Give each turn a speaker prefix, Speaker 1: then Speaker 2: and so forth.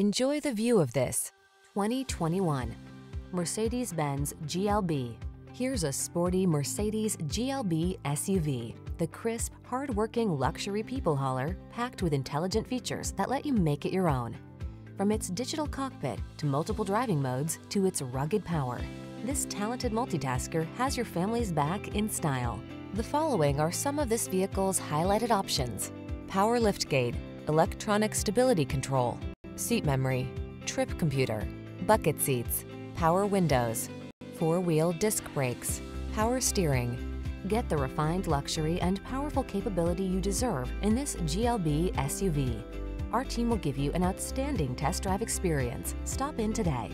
Speaker 1: Enjoy the view of this 2021 Mercedes-Benz GLB. Here's a sporty Mercedes GLB SUV, the crisp, hard-working luxury people hauler packed with intelligent features that let you make it your own. From its digital cockpit to multiple driving modes to its rugged power, this talented multitasker has your family's back in style. The following are some of this vehicle's highlighted options. Power liftgate, electronic stability control, seat memory, trip computer, bucket seats, power windows, four-wheel disc brakes, power steering. Get the refined luxury and powerful capability you deserve in this GLB SUV. Our team will give you an outstanding test drive experience. Stop in today.